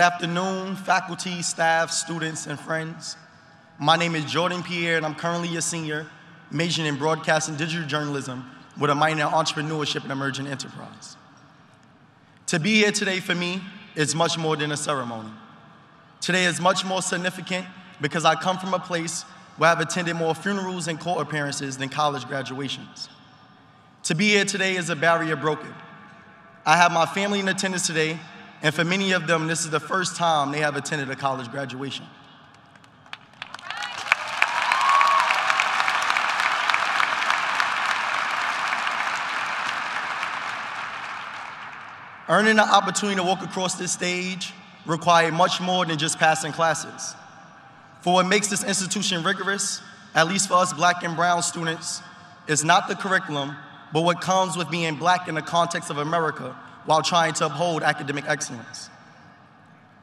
Good afternoon, faculty, staff, students, and friends. My name is Jordan Pierre, and I'm currently a senior, majoring in broadcast and digital journalism with a minor in entrepreneurship and emerging enterprise. To be here today for me is much more than a ceremony. Today is much more significant because I come from a place where I've attended more funerals and court appearances than college graduations. To be here today is a barrier broken. I have my family in attendance today, and for many of them, this is the first time they have attended a college graduation. Earning the opportunity to walk across this stage required much more than just passing classes. For what makes this institution rigorous, at least for us black and brown students, is not the curriculum, but what comes with being black in the context of America while trying to uphold academic excellence.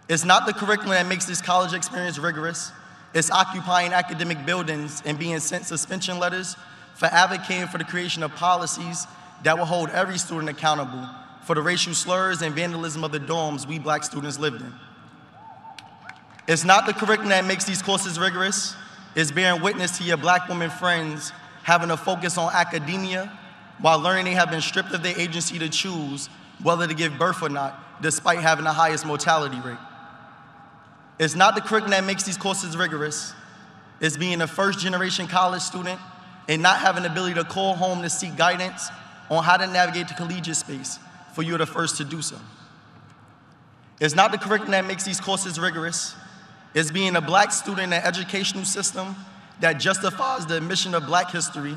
It's not the curriculum that makes this college experience rigorous, it's occupying academic buildings and being sent suspension letters for advocating for the creation of policies that will hold every student accountable for the racial slurs and vandalism of the dorms we black students lived in. It's not the curriculum that makes these courses rigorous, it's bearing witness to your black women friends having a focus on academia while learning they have been stripped of their agency to choose whether to give birth or not, despite having the highest mortality rate. It's not the curriculum that makes these courses rigorous, it's being a first generation college student and not having the ability to call home to seek guidance on how to navigate the collegiate space, for you're the first to do so. It's not the curriculum that makes these courses rigorous, It's being a black student in an educational system that justifies the admission of black history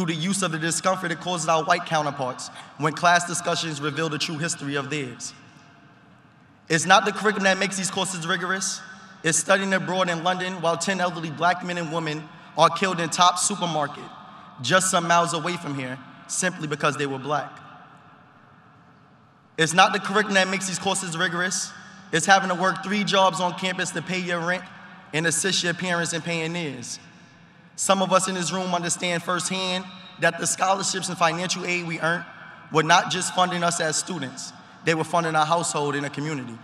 through the use of the discomfort it causes our white counterparts when class discussions reveal the true history of theirs. It's not the curriculum that makes these courses rigorous, it's studying abroad in London while 10 elderly black men and women are killed in Tops supermarket just some miles away from here simply because they were black. It's not the curriculum that makes these courses rigorous, it's having to work three jobs on campus to pay your rent and assist your parents in paying theirs. Some of us in this room understand firsthand that the scholarships and financial aid we earned were not just funding us as students, they were funding our household and a community.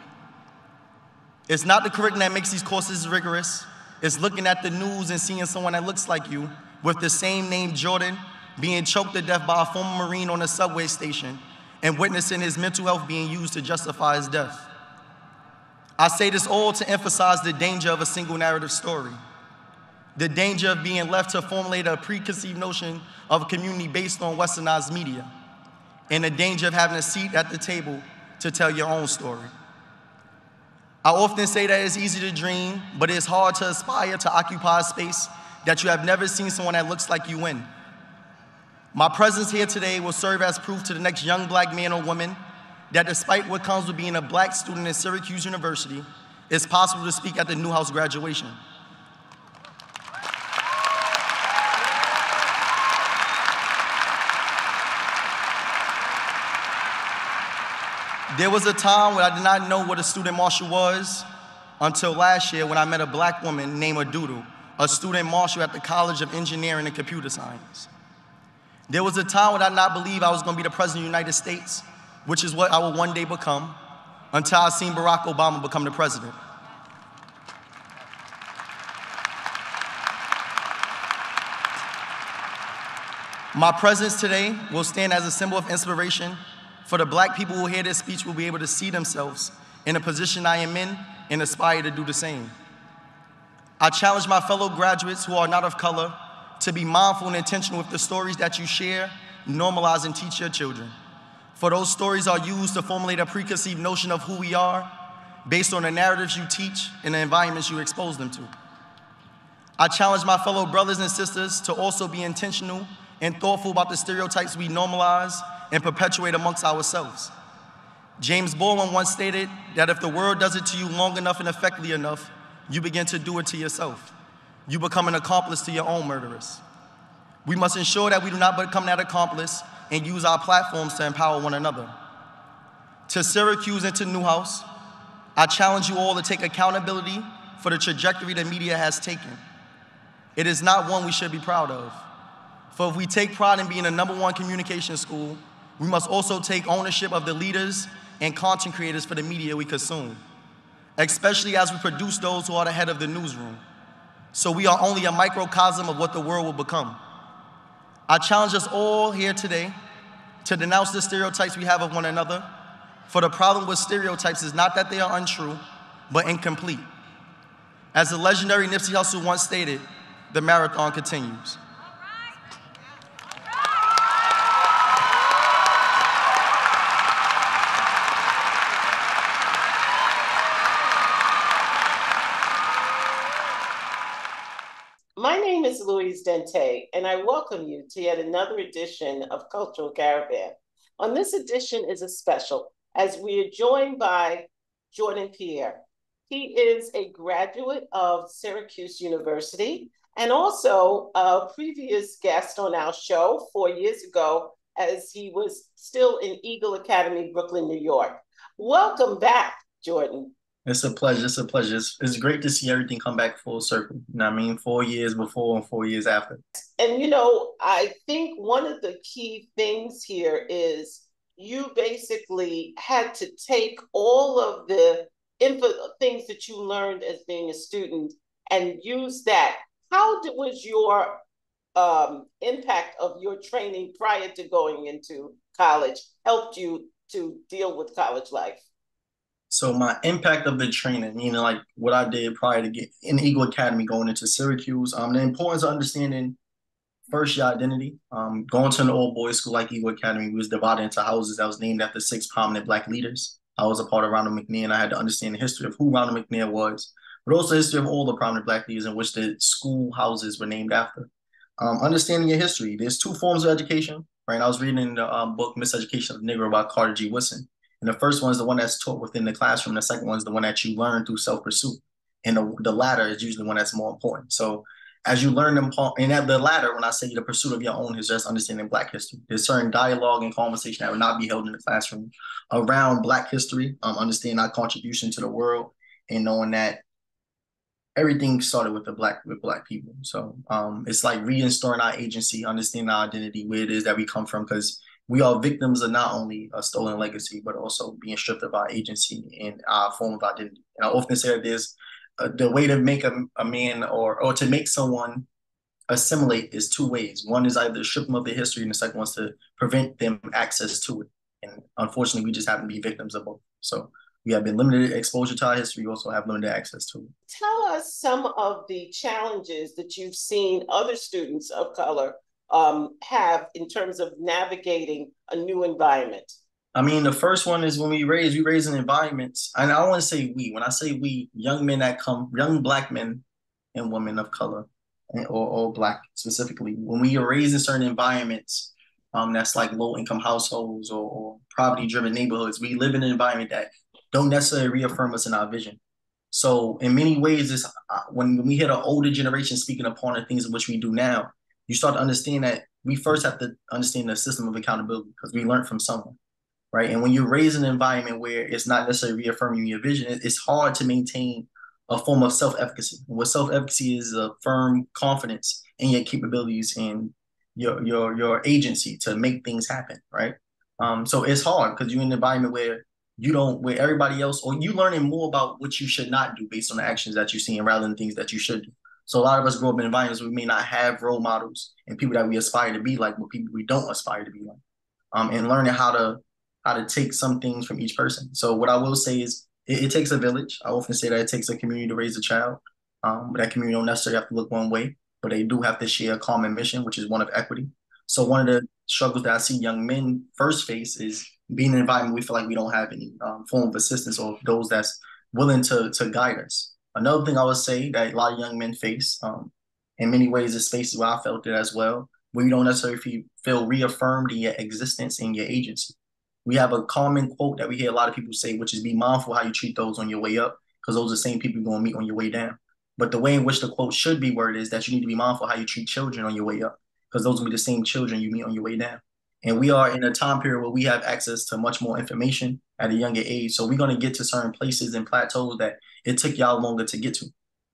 It's not the curriculum that makes these courses rigorous, it's looking at the news and seeing someone that looks like you with the same name Jordan being choked to death by a former Marine on a subway station and witnessing his mental health being used to justify his death. I say this all to emphasize the danger of a single narrative story, the danger of being left to formulate a preconceived notion of a community based on westernized media, and the danger of having a seat at the table to tell your own story. I often say that it's easy to dream, but it's hard to aspire to occupy a space that you have never seen someone that looks like you in. My presence here today will serve as proof to the next young black man or woman that despite what comes with being a black student at Syracuse University, it's possible to speak at the Newhouse graduation. There was a time when I did not know what a student marshal was until last year when I met a black woman named Adudu, a student marshal at the College of Engineering and Computer Science. There was a time when I did not believe I was going to be the President of the United States which is what I will one day become, until I seen Barack Obama become the president. My presence today will stand as a symbol of inspiration for the black people who hear this speech will be able to see themselves in a position I am in and aspire to do the same. I challenge my fellow graduates who are not of color to be mindful and intentional with the stories that you share, normalize, and teach your children. For those stories are used to formulate a preconceived notion of who we are based on the narratives you teach and the environments you expose them to. I challenge my fellow brothers and sisters to also be intentional and thoughtful about the stereotypes we normalize and perpetuate amongst ourselves. James Baldwin once stated that if the world does it to you long enough and effectively enough, you begin to do it to yourself. You become an accomplice to your own murderers. We must ensure that we do not become that accomplice and use our platforms to empower one another. To Syracuse and to Newhouse, I challenge you all to take accountability for the trajectory the media has taken. It is not one we should be proud of. For if we take pride in being the number one communication school, we must also take ownership of the leaders and content creators for the media we consume. especially as we produce those who are the head of the newsroom. So we are only a microcosm of what the world will become. I challenge us all here today to denounce the stereotypes we have of one another, for the problem with stereotypes is not that they are untrue, but incomplete. As the legendary Nipsey Hussle once stated, the marathon continues. Louise Dente, and I welcome you to yet another edition of Cultural Caravan. On this edition is a special, as we are joined by Jordan Pierre. He is a graduate of Syracuse University and also a previous guest on our show four years ago as he was still in Eagle Academy, Brooklyn, New York. Welcome back, Jordan. It's a pleasure. It's a pleasure. It's, it's great to see everything come back full circle. You know I mean? Four years before and four years after. And, you know, I think one of the key things here is you basically had to take all of the info things that you learned as being a student and use that. How did, was your um, impact of your training prior to going into college helped you to deal with college life? So my impact of the training, you know, like what I did prior to get in Eagle Academy going into Syracuse, um, the importance of understanding first your identity. Um, going to an old boys school like Eagle Academy, we was divided into houses that was named after six prominent black leaders. I was a part of Ronald McNair, and I had to understand the history of who Ronald McNair was, but also the history of all the prominent black leaders in which the school houses were named after. Um, understanding your history. There's two forms of education, right? I was reading the um, book Miseducation of the Negro by Carter G. Woodson. And the first one is the one that's taught within the classroom. The second one is the one that you learn through self-pursuit. And the, the latter is usually one that's more important. So as you learn them, and at the latter, when I say the pursuit of your own history, that's understanding Black history. There's certain dialogue and conversation that would not be held in the classroom around Black history, um, understanding our contribution to the world, and knowing that everything started with the Black with Black people. So um, it's like reinstalling our agency, understanding our identity, where it is that we come from, because we are victims of not only a stolen legacy, but also being stripped of our agency and our form of identity. And I often say that there's uh, the way to make a, a man or or to make someone assimilate is two ways. One is either strip them of their history, and the second one is to prevent them access to it. And unfortunately, we just happen to be victims of both. So we have been limited exposure to our history. We also have limited access to it. Tell us some of the challenges that you've seen other students of color um, have in terms of navigating a new environment. I mean, the first one is when we raise, we raise in environments, and I don't want to say we. When I say we, young men that come, young black men and women of color, or, or black specifically, when we are raised in certain environments, um, that's like low income households or, or poverty driven neighborhoods, we live in an environment that don't necessarily reaffirm us in our vision. So in many ways, it's uh, when we hear the older generation speaking upon the things in which we do now, you start to understand that we first have to understand the system of accountability because we learned from someone right? And when you raise an environment where it's not necessarily reaffirming your vision, it's hard to maintain a form of self-efficacy. What self-efficacy is a firm confidence in your capabilities and your your your agency to make things happen, right? Um, so it's hard because you're in an environment where you don't where everybody else or you learning more about what you should not do based on the actions that you're seeing rather than things that you should do. So a lot of us grow up in environments we may not have role models and people that we aspire to be like, but people we don't aspire to be like. Um, and learning how to how to take some things from each person. So what I will say is it, it takes a village. I often say that it takes a community to raise a child. Um, but that community don't necessarily have to look one way, but they do have to share a common mission, which is one of equity. So one of the struggles that I see young men first face is being in an environment we feel like we don't have any um, form of assistance or those that's willing to to guide us. Another thing I would say that a lot of young men face, um, in many ways, is spaces where I felt it as well, where you don't necessarily feel reaffirmed in your existence and your agency we have a common quote that we hear a lot of people say, which is be mindful how you treat those on your way up, because those are the same people you're going to meet on your way down. But the way in which the quote should be worded is that you need to be mindful how you treat children on your way up, because those will be the same children you meet on your way down. And we are in a time period where we have access to much more information at a younger age. So we're going to get to certain places and plateaus that it took y'all longer to get to.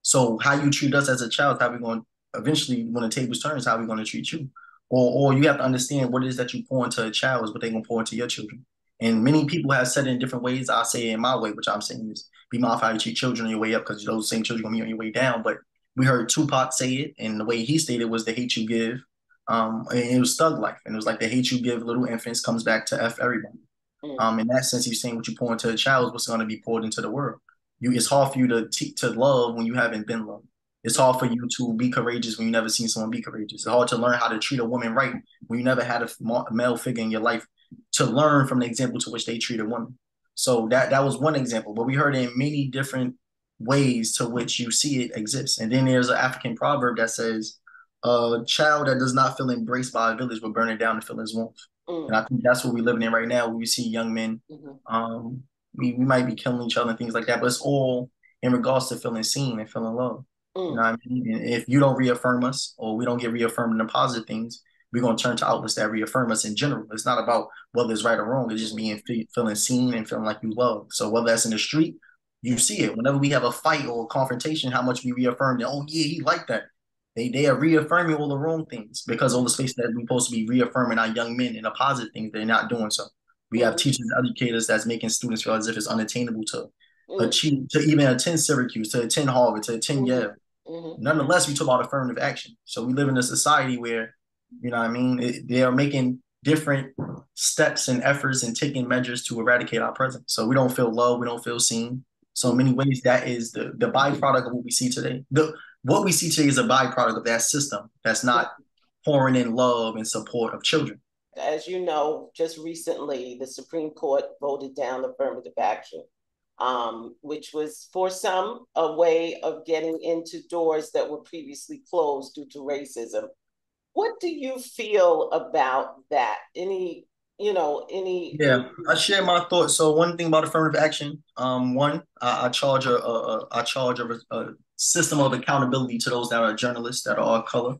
So how you treat us as a child, how we going to eventually, when the tables turns, how we going to treat you or or you have to understand what it is that you pour into a child is what they're gonna pour into your children. And many people have said it in different ways. I say it in my way, which I'm saying is be mindful how you treat children on your way up because those same children gonna be on your way down. But we heard Tupac say it, and the way he stated was the hate you give. Um, and it was thug life, and it was like the hate you give little infants comes back to f everybody. Mm. Um, in that sense, he's saying what you pour into a child is what's going to be poured into the world. You, it's hard for you to te- to love when you haven't been loved. It's hard for you to be courageous when you never seen someone be courageous. It's hard to learn how to treat a woman right when you never had a male figure in your life to learn from the example to which they treat a woman. So that that was one example, but we heard in many different ways to which you see it exists. And then there's an African proverb that says, "A child that does not feel embraced by a village will burn it down to feel its warmth." Mm. And I think that's what we're living in right now. We see young men, mm-hmm. um, we, we might be killing each other and things like that, but it's all in regards to feeling seen and feeling loved. Mm. You know what I mean? And if you don't reaffirm us or we don't get reaffirmed in the positive things, we're going to turn to outlets that reaffirm us in general. It's not about whether it's right or wrong. It's just being feeling seen and feeling like you love. So whether that's in the street, you see it. Whenever we have a fight or a confrontation, how much we reaffirm that, oh yeah, he like that. They they are reaffirming all the wrong things because all the space that we're supposed to be reaffirming our young men in the positive things, they're not doing so. We have mm-hmm. teachers, educators that's making students feel as if it's unattainable to mm-hmm. achieve, to even attend Syracuse, to attend Harvard, to attend mm-hmm. Yale. Mm-hmm. Nonetheless, we talk about affirmative action. So we live in a society where, you know, what I mean, it, they are making different steps and efforts and taking measures to eradicate our presence. So we don't feel love, we don't feel seen. So in many ways, that is the the byproduct of what we see today. The what we see today is a byproduct of that system that's not pouring in love and support of children. As you know, just recently, the Supreme Court voted down affirmative action, um, which was for some a way of getting into doors that were previously closed due to racism. What do you feel about that? Any you know any yeah i share my thoughts so one thing about affirmative action um one i, I charge a, a, a i charge a, a, system of accountability to those that are journalists that are of color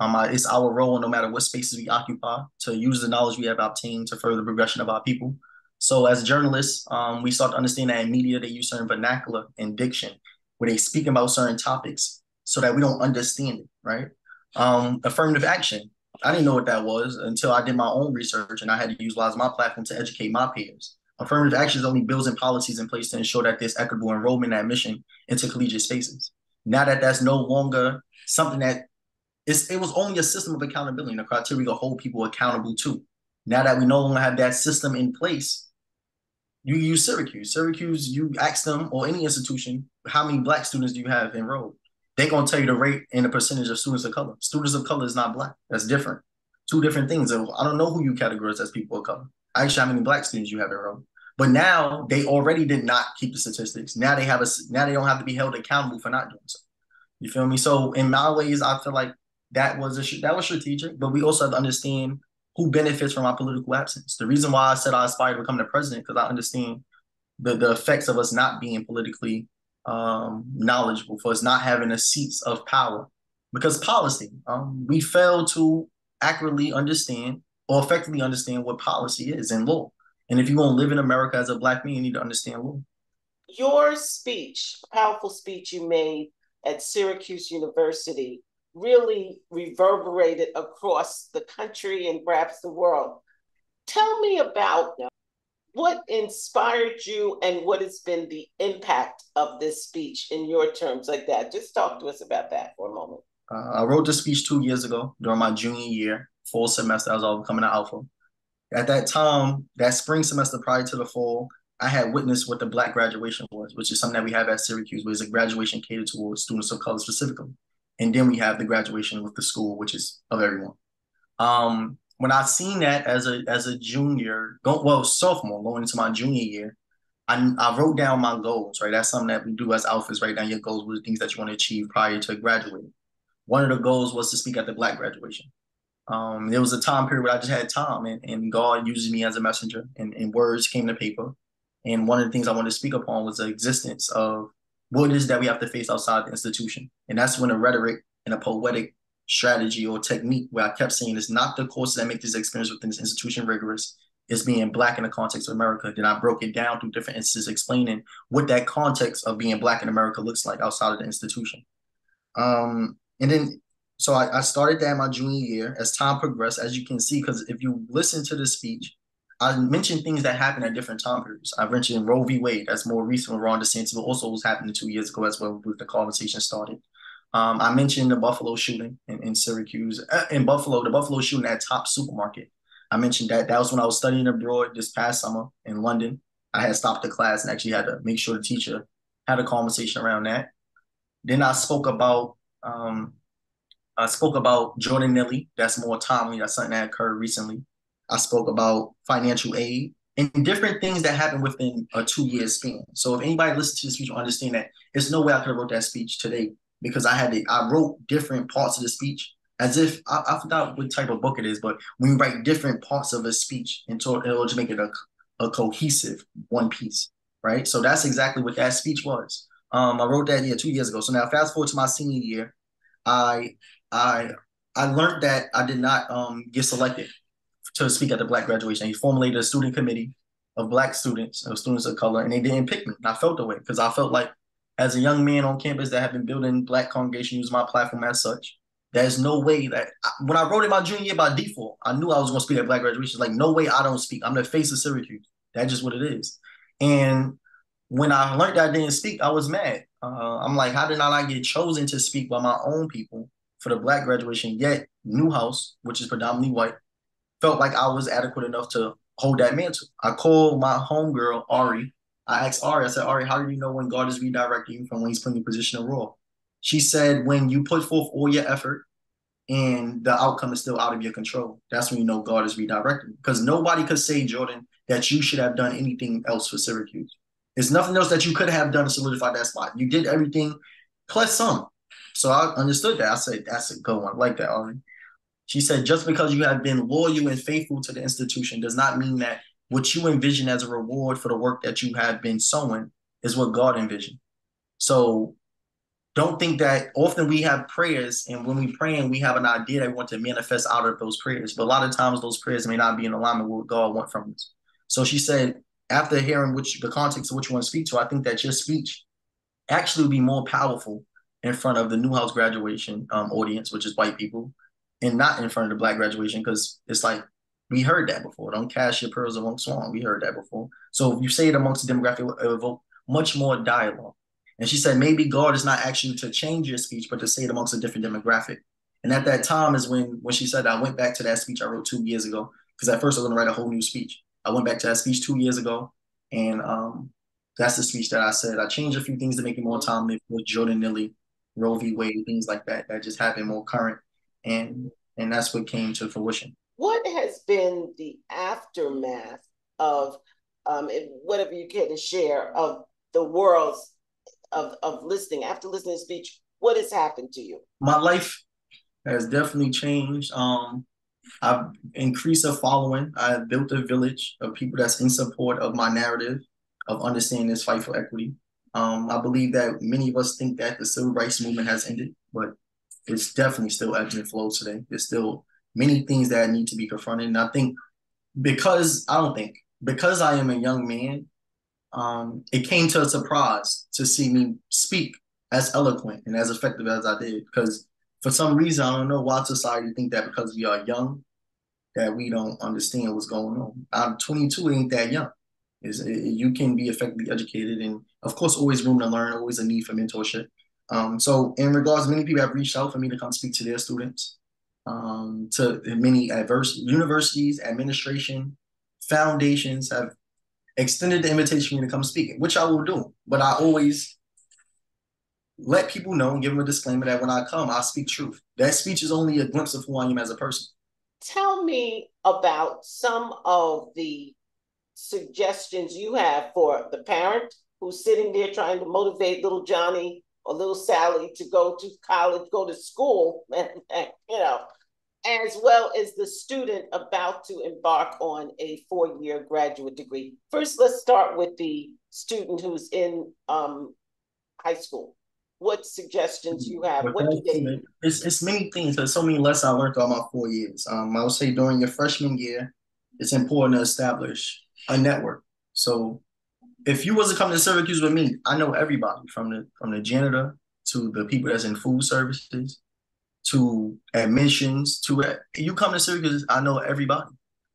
um it's our role no matter what spaces we occupy to use the knowledge we have obtained to further the progression of our people so as journalists um we start to understand that in media they use certain vernacular and diction where they speak about certain topics so that we don't understand it right um affirmative action I didn't know what that was until I did my own research and I had to utilize my platform to educate my peers. Affirmative action is only bills and policies in place to ensure that there's equitable enrollment and admission into collegiate spaces. Now that that's no longer something that it's, it was only a system of accountability and a criteria to hold people accountable to. Now that we no longer have that system in place, you use Syracuse. Syracuse, you ask them or any institution, how many black students do you have enrolled? they're gonna tell you the rate and the percentage of students of color. Students of color is not black. That's different. Two different things. I don't know who you categorize as people of color. I actually, how many black students you have enrolled. But now they already did not keep the statistics. Now they have a now they don't have to be held accountable for not doing so. You feel me? So in my ways, I feel like that was a that was strategic, but we also have to understand who benefits from our political absence. The reason why I said I aspire to become the president because I understand the the effects of us not being politically um, knowledgeable, for us not having the seats of power. Because policy, um, we fail to accurately understand or effectively understand what policy is and law. And if you want to live in America as a Black man, you need to understand law. Your speech, powerful speech you made at Syracuse University, really reverberated across the country and perhaps the world. Tell me about what inspired you and what has been the impact of this speech in your terms like that just talk to us about that for a moment uh, i wrote the speech two years ago during my junior year full semester as i was all coming to alpha at that time that spring semester prior to the fall i had witnessed what the black graduation was which is something that we have at syracuse which is a graduation catered towards students of color specifically and then we have the graduation with the school which is of everyone um, when I seen that as a as a junior, go, well sophomore going into my junior year, I, I wrote down my goals. Right, that's something that we do as alphas. Write down your goals, the things that you want to achieve prior to graduating. One of the goals was to speak at the Black graduation. Um, there was a time period where I just had time, and, and God uses me as a messenger, and, and words came to paper. And one of the things I wanted to speak upon was the existence of what it is that we have to face outside the institution, and that's when a rhetoric and a poetic strategy or technique where I kept saying it's not the courses that make this experience within this institution rigorous. It's being black in the context of America. Then I broke it down through different instances explaining what that context of being black in America looks like outside of the institution. Um, and then so I, I started that my junior year. As time progressed, as you can see, because if you listen to the speech, I mentioned things that happened at different time periods. I mentioned Roe v. Wade. That's more recent with Ron DeSantis, but also was happening two years ago as well with the conversation started. Um, I mentioned the Buffalo shooting in, in Syracuse, uh, in Buffalo, the Buffalo shooting at Tops Supermarket. I mentioned that. That was when I was studying abroad this past summer in London. I had stopped the class and actually had to make sure the teacher had a conversation around that. Then I spoke about um, I spoke about Jordan Neely. That's more timely. That's something that occurred recently. I spoke about financial aid and different things that happened within a two-year span. So if anybody listens to the speech will understand that there's no way I could have wrote that speech today because I had to, I wrote different parts of the speech as if I, I forgot what type of book it is, but when you write different parts of a speech in, order to make it a, a cohesive one piece, right? So that's exactly what that speech was. Um, I wrote that year two years ago. So now fast forward to my senior year, I I I learned that I did not um, get selected to speak at the Black graduation. He formulated a student committee of Black students, of students of color, and they didn't pick me. I felt the way because I felt like as a young man on campus that had been building Black congregation, use my platform as such. There's no way that when I wrote in my junior year by default, I knew I was going to speak at Black graduation. Like, no way I don't speak. I'm the face of Syracuse. That's just what it is. And when I learned that I didn't speak, I was mad. Uh, I'm like, how did I not get chosen to speak by my own people for the black graduation? Yet Newhouse, which is predominantly white, felt like I was adequate enough to hold that mantle. I called my homegirl Ari. I asked Ari, I said, Ari, how do you know when God is redirecting you from when he's putting you position of role? She said, when you put forth all your effort and the outcome is still out of your control, that's when you know God is redirecting. Because nobody could say, Jordan, that you should have done anything else for Syracuse. There's nothing else that you could have done to solidify that spot. You did everything plus some. So I understood that. I said, that's a good one. I like that, Ari. She said, just because you have been loyal and faithful to the institution does not mean that what you envision as a reward for the work that you have been sowing is what God envisioned. So don't think that often we have prayers and when we pray and we have an idea that we want to manifest out of those prayers. But a lot of times those prayers may not be in alignment with what God wants from us. So she said, after hearing which the context of what you want to speak to, I think that your speech actually would be more powerful in front of the Newhouse graduation um, audience, which is white people, and not in front of the black graduation, because it's like we heard that before. Don't cast your pearls amongst swine. We heard that before. So if you say it amongst the demographic, it will evoke much more dialogue. And she said maybe God is not asking you to change your speech, but to say it amongst a different demographic. And at that time is when when she said I went back to that speech I wrote two years ago because at first I was going to write a whole new speech. I went back to that speech two years ago, and um, that's the speech that I said. I changed a few things to make it more timely with Jordan Neely, Roe v. Wade, things like that that just happened more current, and and that's what came to fruition. What has been the aftermath of um, whatever you care to share of the world's of of listening after listening to speech? What has happened to you? My life has definitely changed. Um, I've increased a following. I've built a village of people that's in support of my narrative of understanding this fight for equity. Um, I believe that many of us think that the civil rights movement has ended, but it's definitely still ebbs and flows today. There's still many things that need to be confronted. And I think because I don't think because I am a young man, um, it came to a surprise to see me speak as eloquent and as effective as I did. Because for some reason, I don't know why society think that because we are young, that we don't understand what's going on. I'm 22, ain't that young. Is you can be effectively educated, and of course, always room to learn, always a need for mentorship. Um, so, in regards, many people have reached out for me to come speak to their students, um, to many adverse universities, administration, foundations have extended the invitation for me to come speak, which I will do. But I always let people know and give them a disclaimer that when I come, I speak truth. That speech is only a glimpse of who I am as a person. Tell me about some of the suggestions you have for the parent who's sitting there trying to motivate little Johnny or little Sally to go to college, go to school, and, and you know, as well as the student about to embark on a four-year graduate degree. First, let's start with the student who's in um, high school what suggestions you have. What do they It's, it's many things. There's so many lessons I learned throughout my four years. Um, I would say during your freshman year, it's important to establish a network. So if you was to come to Syracuse with me, I know everybody from the from the janitor to the people that's in food services to admissions to you come to Syracuse, I know everybody.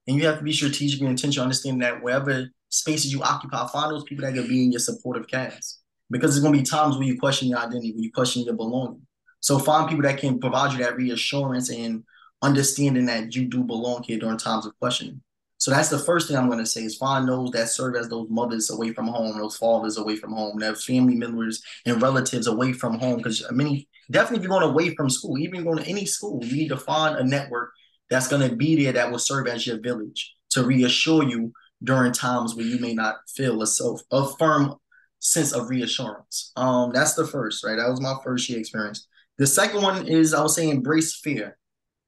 And you have to be strategic and intentional, understanding that wherever spaces you occupy, find those people that can be in your supportive cast. Because there's gonna be times where you question your identity, where you question your belonging. So find people that can provide you that reassurance and understanding that you do belong here during times of questioning. So that's the first thing I'm going to say is find those that serve as those mothers away from home, those fathers away from home, that family members and relatives away from home. Because many, definitely, if you're going away from school, even going to any school, you need to find a network that's going to be there that will serve as your village to reassure you during times where you may not feel a self a firm sense of reassurance. Um, that's the first, right? That was my first year experience. The second one is I would say embrace fear.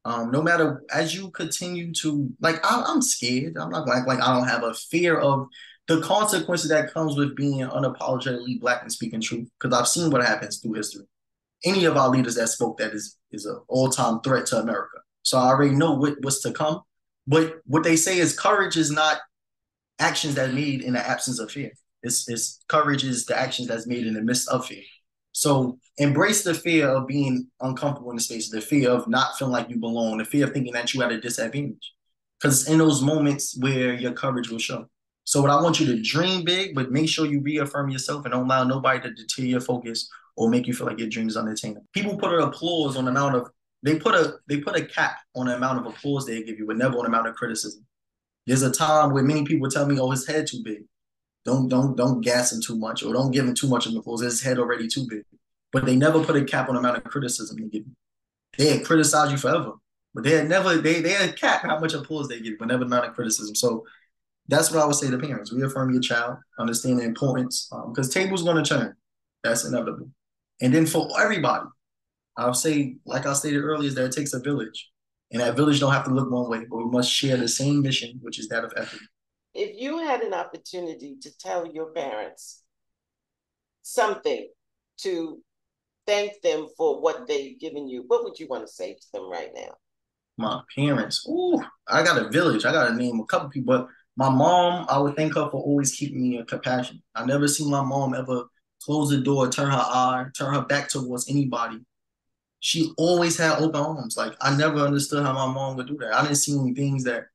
Um, no matter as you continue to like, I, am scared. I'm not gonna act like I don't have a fear of the consequences that comes with being unapologetically black and speaking truth. Because I've seen what happens through history. Any of our leaders that spoke that is is an all time threat to America. So I already know what, what's to come. But what they say is courage is not actions that made in the absence of fear. It's, it's courage is the actions that's made in the midst of fear. So embrace the fear of being uncomfortable in the space, the fear of not feeling like you belong, the fear of thinking that you at a disadvantage. Because in those moments where your courage will show. So what I want you to dream big, but make sure you reaffirm yourself and don't allow nobody to deter your focus or make you feel like your dream is unattainable. People put an applause on the amount of they put a they put a cap on the amount of applause they give you, but never on the amount of criticism. There's a time where many people tell me, "Oh, his head too big." Don't don't don't gas him too much or don't give him too much of the applause. His head already too big. But they never put a cap on the amount of criticism they give you. They had criticized you forever, but they had never they they had cap how much applause they give, but never the amount of criticism. So that's what I would say to parents: reaffirm your child, understand the importance, because um, tables to turn. That's inevitable. And then for everybody, I'll say, like I stated earlier, is that it takes a village, and that village don't have to look one way, but we must share the same mission, which is that of equity if you had an opportunity to tell your parents something to thank them for what they've given you, what would you want to say to them right now? My parents. Ooh, I got a village. I got to name a couple people. But my mom, I would thank her for always keeping me a compassion. I never seen my mom ever close the door, turn her eye, turn her back towards anybody. She always had open arms. Like I never understood how my mom would do that. I didn't see any things that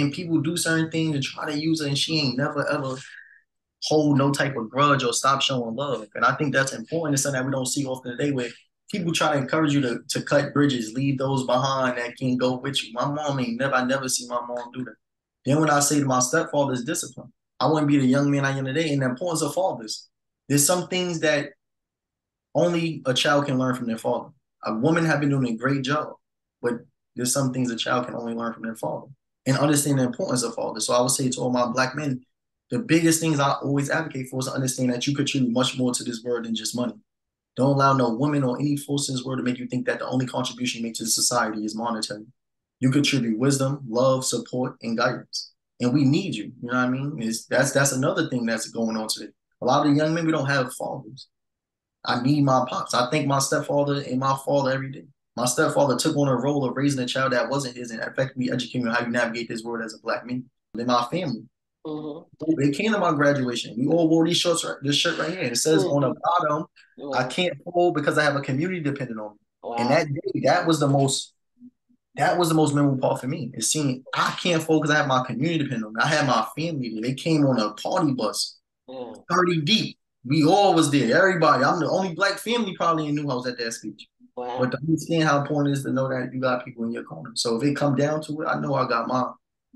and people do certain things and try to use it, and she ain't never ever hold no type of grudge or stop showing love. And I think that's important. It's something that we don't see often today where people try to encourage you to, to cut bridges, leave those behind that can go with you. My mom ain't never, I never see my mom do that. Then when I say to my stepfather's discipline, I wouldn't be the young man I am today. And the importance of fathers. There's some things that only a child can learn from their father. A woman have been doing a great job, but there's some things a child can only learn from their father and understand the importance of all this. So I would say to all my black men, the biggest things I always advocate for is to understand that you contribute much more to this world than just money. Don't allow no woman or any force in this world to make you think that the only contribution you make to society is monetary. You contribute wisdom, love, support, and guidance. And we need you. You know what I mean? It's, that's that's another thing that's going on today. A lot of the young men we don't have fathers. I need my pops. I thank my stepfather and my father every day. My stepfather took on a role of raising a child that wasn't his and effectively educating me how you navigate this world as a black man. In my family. Mm-hmm. They came to my graduation. We all wore these shorts, right, this shirt right here. And it says mm-hmm. on the bottom, mm-hmm. I can't fold because I have a community dependent on me. Wow. And that day, that was the most that was the most memorable part for me. Is seeing I can't fold because I have my community dependent on me. I had my family. They came on a party bus, mm. 30 deep. We all was there. Everybody. I'm the only black family probably in Newhouse at that speech. Wow. But to understand how important it is to know that you got people in your corner. So if it come down to it, I know I got my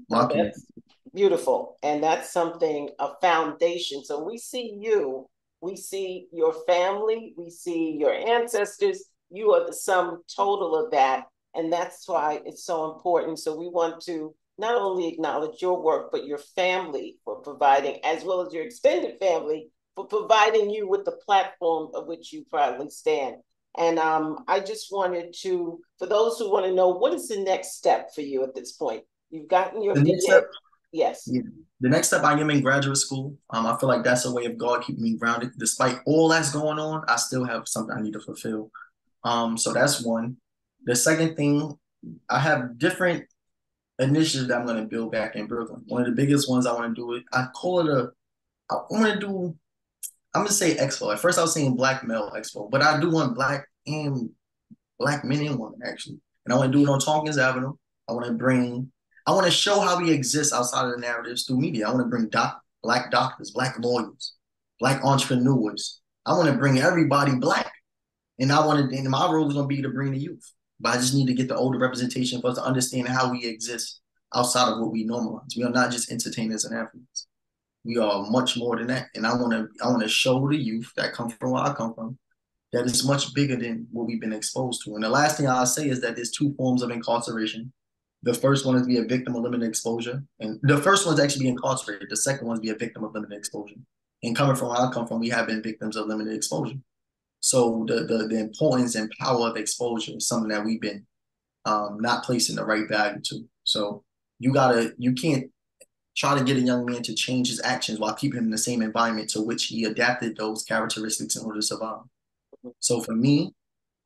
my kids. Beautiful. And that's something, a foundation. So we see you, we see your family, we see your ancestors. You are the sum total of that. And that's why it's so important. So we want to not only acknowledge your work, but your family for providing, as well as your extended family, for providing you with the platform of which you proudly stand. And um, I just wanted to, for those who want to know, what is the next step for you at this point? You've gotten your step. Yes. Yeah. The next step I am in graduate school. Um, I feel like that's a way of God keeping me grounded. Despite all that's going on, I still have something I need to fulfill. Um, so that's one. The second thing, I have different initiatives that I'm going to build back in Brooklyn. One of the biggest ones I want to do it. I call it a. I want to do I'm gonna say expo. At first, I was saying black male expo, but I do want black and black men in one actually, and I want to do it on Tompkins Avenue. I want to bring I want to show how we exist outside of the narratives through media. I want to bring doc, black doctors, black lawyers, black entrepreneurs. I want to bring everybody black. And I want to, and my role is to be to bring the youth. But I just need to get the older representation for us to understand how we exist outside of what we normalize. We are not just entertainers and athletes. We are much more than that. And I want to, I want to show the youth that come from where I come from that it's much bigger than what we've been exposed to. And the last thing I'll say is that there's two forms of incarceration. The first one is be a victim of limited exposure. And the first one is actually be incarcerated. The second one is be a victim of limited exposure. And coming from where I come from, we have been victims of limited exposure. So the the, the importance and power of exposure is something that we've been um, not placing the right value to. So you gotta you can't try to get a young man to change his actions while keeping him in the same environment to which he adapted those characteristics in order to survive. So for me,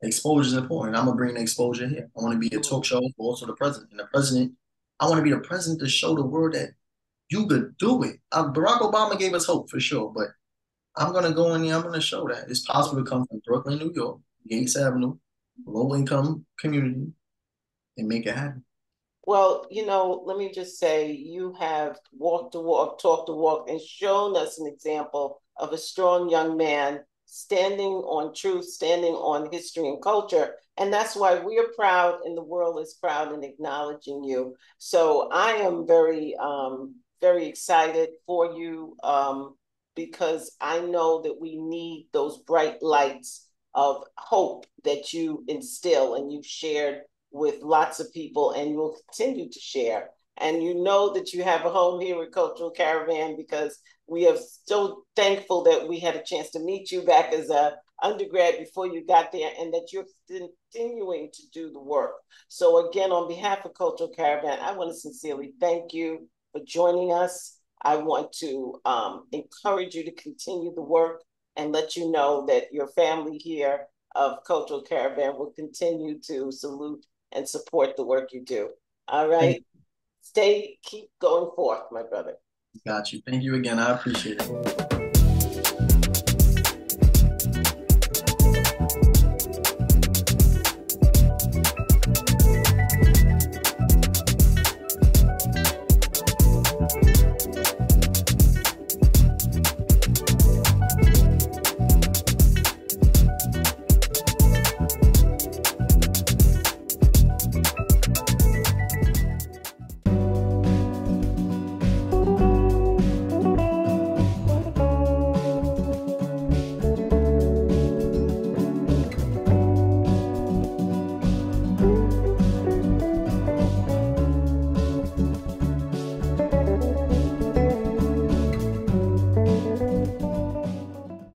exposure is important. I'm gonna bring the exposure here. I want to be a talk show, also the president. And the president, I want to be the president to show the world that you could do it. Uh, Barack Obama gave us hope for sure, but I'm gonna go in there. I'm gonna show that it's possible to come from Brooklyn, New York, Gates Avenue, low income community, and make it happen. Well, you know, let me just say you have walked the walk, talked the walk, and shown us an example of a strong young man standing on truth, standing on history and culture. And that's why we are proud and the world is proud in acknowledging you. So I am very, um, very excited for you um, because I know that we need those bright lights of hope that you instill and you've shared with lots of people and you will continue to share. And you know that you have a home here with Cultural Caravan because we are so thankful that we had a chance to meet you back as a undergrad before you got there and that you're continuing to do the work. So again, on behalf of Cultural Caravan, I want to sincerely thank you for joining us. I want to um, encourage you to continue the work and let you know that your family here of Cultural Caravan will continue to salute and support the work you do. All right. Stay, keep going forth, my brother. Got you. Thank you again. I appreciate it.